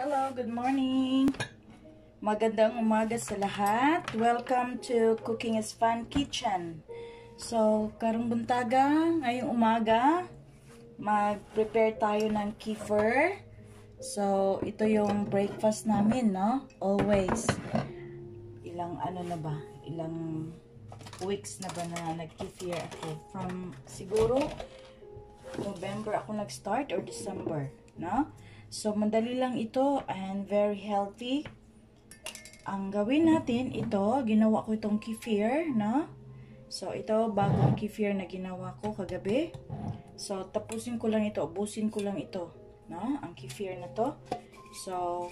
Hello, good morning. Magandang umaga sa lahat. Welcome to Cooking is Fun Kitchen. So, karong buntaga, ngayong umaga, mag-prepare tayo ng kefir. So, ito yung breakfast namin, no? Always. Ilang ano na ba? Ilang weeks na ba na nag-kefir ako? From siguro November ako nag-start or December, no? So, madali lang ito and very healthy. Ang gawin natin, ito, ginawa ko itong kefir, no? So, ito, bagong kefir na ginawa ko kagabi. So, tapusin ko lang ito, ubusin ko lang ito, no? Ang kefir na to. So,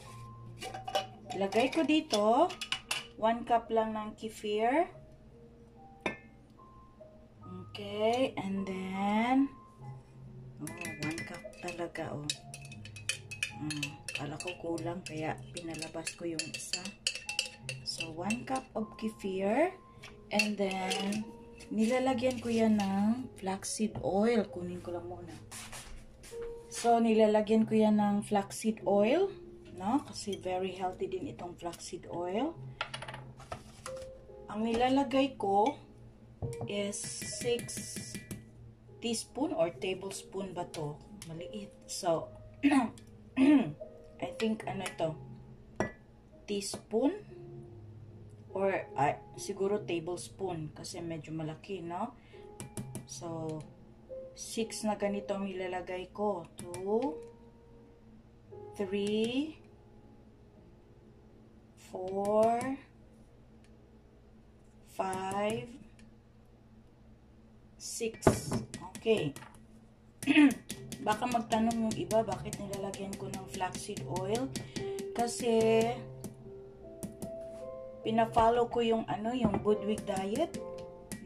ilagay ko dito, 1 cup lang ng kefir. Okay, and then, oh, 1 cup talaga, oh. Mm, kala ko kulang kaya pinalabas ko yung isa. So, 1 cup of kefir. And then, nilalagyan ko yan ng flaxseed oil. Kunin ko lang muna. So, nilalagyan ko yan ng flaxseed oil. No? Kasi very healthy din itong flaxseed oil. Ang nilalagay ko is 6 teaspoon or tablespoon ba to? Maliit. So, I think ano ito teaspoon? Or uh, siguro tablespoon kasi medyo malaki no? So 6 na ganito ang ilalagay ko. 2 3 4 5 6 okay baka magtanong yung iba bakit nilalagyan ko ng flaxseed oil? Kasi pina-follow ko yung ano yung Budwig diet.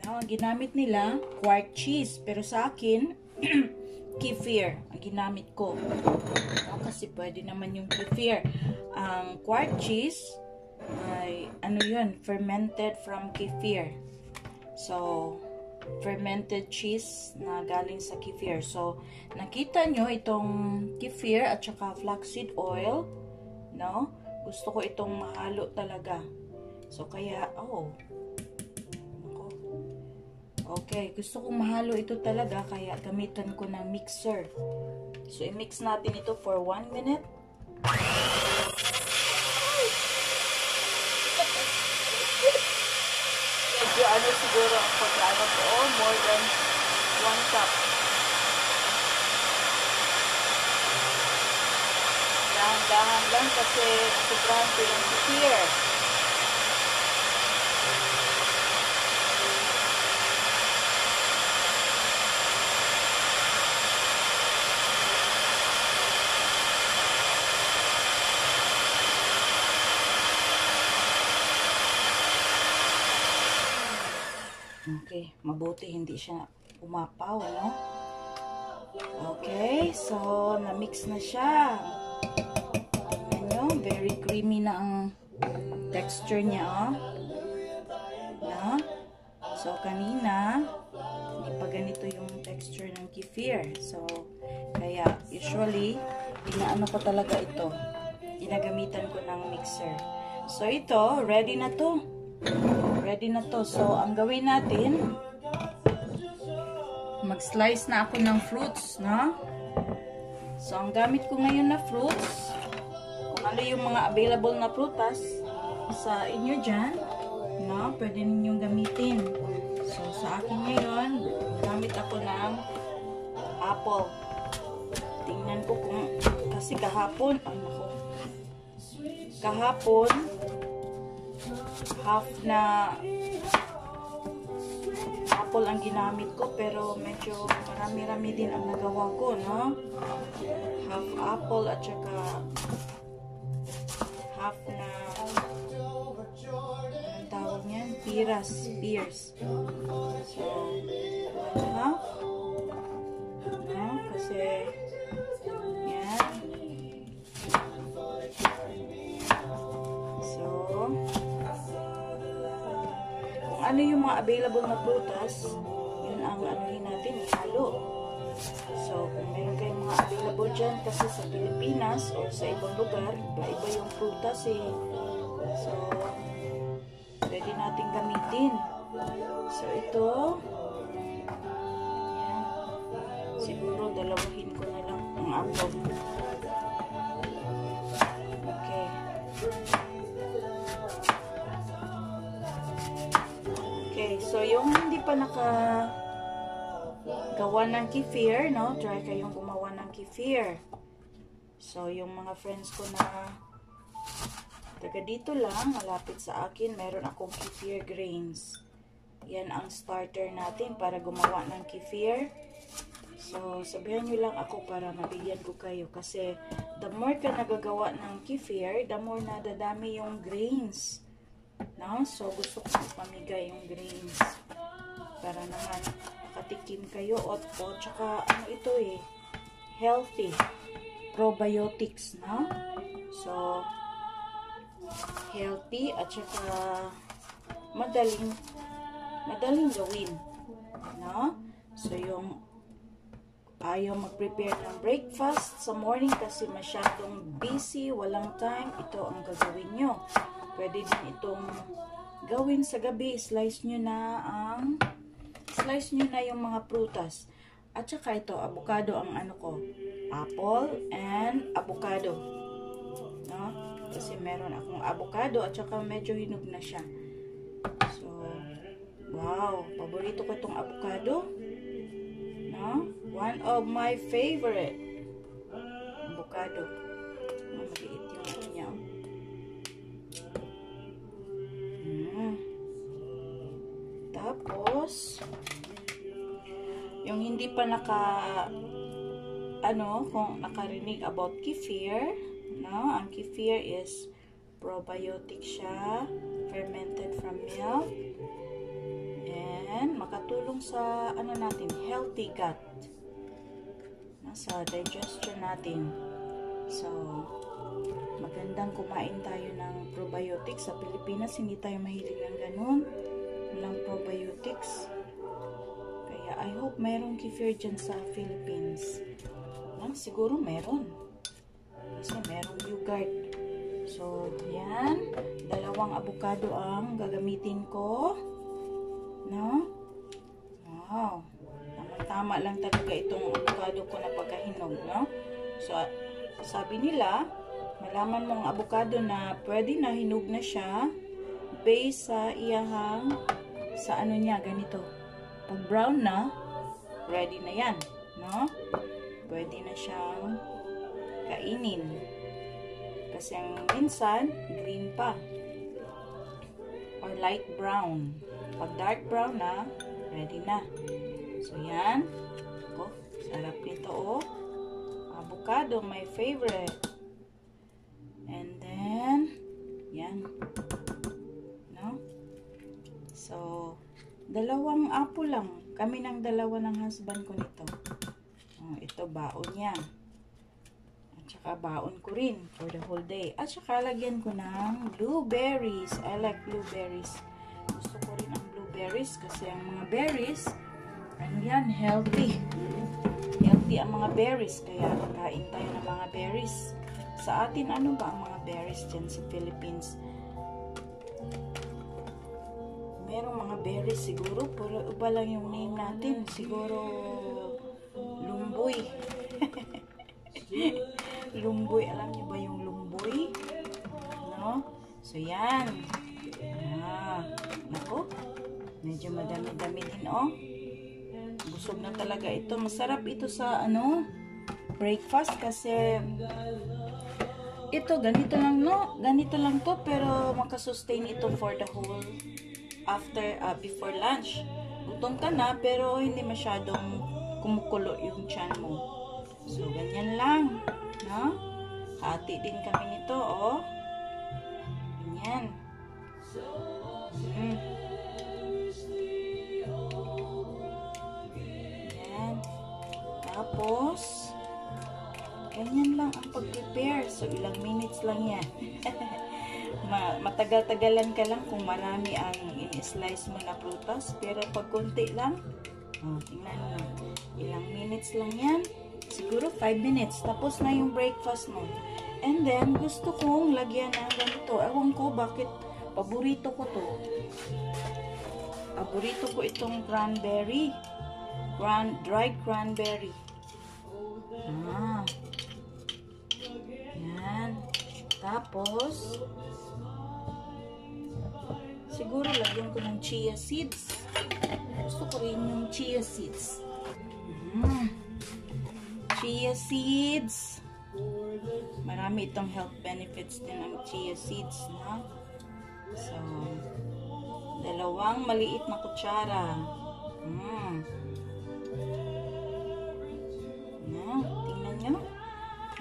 No, ang ginamit nila quark cheese. Pero sa akin kefir ang ginamit ko. No, kasi pwede naman yung kefir. Ang quark cheese ay ano yun fermented from kefir. So fermented cheese na galing sa kefir. So, nakita nyo itong kefir at saka flaxseed oil, no? Gusto ko itong mahalo talaga. So, kaya, oh. Okay, gusto kong mahalo ito talaga, kaya gamitan ko ng mixer. So, i-mix natin ito for 1 minute. medyo ano siguro ang pagkano ko, oh, more than 1 cup. Dahan-dahan lang kasi sobrahan ko yung kefir. Okay, mabuti hindi siya umapaw, ano? Okay, so na-mix na siya. Nyo, very creamy na ang texture niya, oh. No? So, kanina, hindi pa ganito yung texture ng kefir. So, kaya usually, inaano ko talaga ito. Ginagamitan ko ng mixer. So, ito, ready na to. Ready na to. So, ang gawin natin, mag-slice na ako ng fruits, no? So, ang gamit ko ngayon na fruits, kung ano yung mga available na prutas sa inyo dyan, no? Pwede ninyong gamitin. So, sa akin ngayon, gamit ako ng apple. Tingnan ko kung, kasi kahapon, ano ko, kahapon, half na apple ang ginamit ko pero medyo marami-rami din ang nagawa ko, no? Half apple at saka half na anong tawag niyan? Piras, pears. So, half. No? Kasi mga available na prutas, yun ang anuhin natin, ihalo. So, kung meron kayong mga available dyan kasi sa Pilipinas o sa ibang lugar, iba-iba yung prutas eh. So, pwede natin gamitin. So, ito, yan. Siguro dalawahin ko na lang ang apple. Ng kefir, no? Try kayong gumawa ng kefir. So, yung mga friends ko na taga dito lang, malapit sa akin, meron akong kefir grains. Yan ang starter natin para gumawa ng kefir. So, sabihan nyo lang ako para mabigyan ko kayo. Kasi, the more ka nagagawa ng kefir, the more nadadami yung grains. No? So, gusto ko pamigay yung grains. Para naman, makatikim kayo o, o tsaka ano ito eh healthy probiotics no so healthy at saka madaling madaling gawin no so yung ayaw mag-prepare ng breakfast sa morning kasi masyadong busy, walang time, ito ang gagawin nyo. Pwede din itong gawin sa gabi. Slice nyo na ang slice nyo na yung mga prutas. At saka ito, avocado ang ano ko. Apple and avocado. No? Kasi meron akong avocado at saka medyo hinog na siya. So, wow. Paborito ko itong avocado. No? One of my favorite. Avocado. Maliit yung ano niya. Mm. Tapos, hindi pa naka, ano, kung nakarinig about kefir, no? Ang kefir is probiotic siya, fermented from milk, and makatulong sa, ano natin, healthy gut, sa digestion natin. So, magandang kumain tayo ng probiotics. Sa Pilipinas, hindi tayo mahilig ng ganun. Walang probiotics. I hope mayroong kefir dyan sa Philippines. Lang, siguro meron. Kasi merong yogurt. So, yan. Dalawang avocado ang gagamitin ko. No? Wow. Tama lang talaga itong avocado ko na pagkahinog, no? So, sabi nila, malaman mong avocado na pwede na hinog na siya based sa iyahang sa ano niya, ganito. Pag brown na, ready na yan, no? Pwede na siyang kainin. Kasi ang minsan, green pa. Or light brown. Pag dark brown na, ready na. So, yan. Oh, sarap nito, oh. Avocado, my favorite. Dalawang apple lang. Kami ng dalawa ng husband ko nito. Oh, ito, baon niya. At saka baon ko rin for the whole day. At saka lagyan ko ng blueberries. I like blueberries. Gusto ko rin ang blueberries kasi ang mga berries, ano yan, healthy. Healthy ang mga berries. Kaya kain tayo ng mga berries. Sa atin, ano ba ang mga berries dyan sa Philippines? Merong mga berries siguro. Pero iba lang yung name natin. Siguro, lumboy. lumboy. Alam niyo ba yung lumboy? No? So, yan. Ah, nako. Medyo madami-dami din, oh. Busog na talaga ito. Masarap ito sa, ano, breakfast kasi ito, ganito lang, no? Ganito lang to, pero makasustain ito for the whole after, uh, before lunch. Gutom ka na, pero hindi masyadong kumukulo yung chan mo. So, ganyan lang, no? Hati din kami nito, oh. Ganyan. Mm. Yan. Tapos, ganyan lang ang pag-prepare. So, ilang minutes lang yan. Ma Matagal-tagalan ka lang kung marami ang in-slice mo na prutas. Pero pag konti lang, Oh, tingnan mo. Ilang minutes lang yan. Siguro 5 minutes. Tapos na yung breakfast mo. And then, gusto kong lagyan ng ganito. Ewan ko bakit paborito ko to. Paborito ko itong cranberry. Gran dried cranberry. Ah. Tapos, siguro lagyan ko ng chia seeds. Gusto ko rin yung chia seeds. Mm. Chia seeds. Marami itong health benefits din ng chia seeds, na. So, dalawang maliit na kutsara. Mm. Na, tingnan nyo.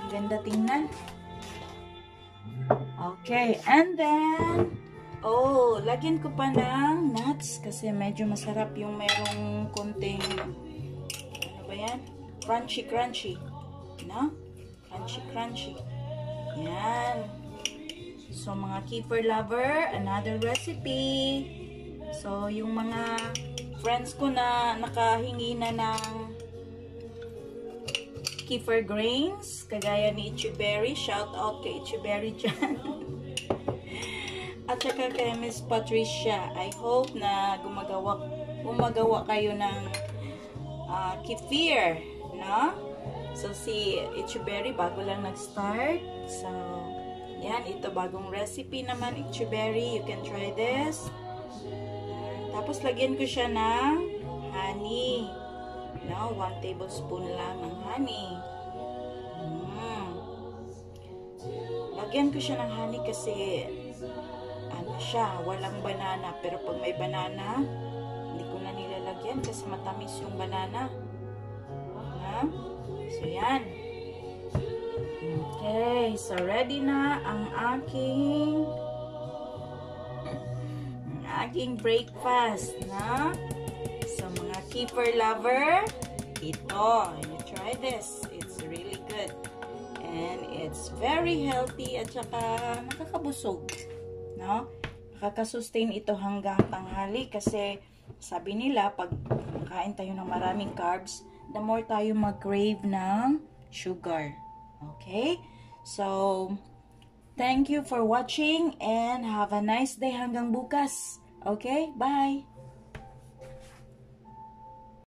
Ang ganda tingnan. Okay, and then, oh, lagyan ko pa ng nuts kasi medyo masarap yung merong konting, ano ba yan? Crunchy, crunchy. No? Crunchy, crunchy. Yan. So, mga keeper lover, another recipe. So, yung mga friends ko na nakahingi na ng kefir grains, kagaya ni Ichiberry. Shout out kay Ichiberry dyan. At saka kay Miss Patricia. I hope na gumagawa, gumagawa kayo ng uh, kefir, no? So, si Ichiberry bago lang nag-start. So, yan, ito bagong recipe naman, Ichiberry. You can try this. Tapos, lagyan ko siya ng honey. No, 1 tablespoon lang ng honey. Mm. Lagyan ko siya ng honey kasi siya, walang banana. Pero pag may banana, hindi ko na nilalagyan kasi matamis yung banana. Ha? So, yan. Okay, so ready na ang aking ang aking breakfast, na? So, mga keeper lover, ito, you try this. It's really good. And it's very healthy at saka nakakabusog. No? Nakakasustain ito hanggang tanghali kasi sabi nila, pag kain tayo ng maraming carbs, the more tayo mag-crave ng sugar. Okay? So, thank you for watching and have a nice day hanggang bukas. Okay? Bye!